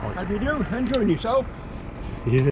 How do you do? Enjoying yourself? Yeah.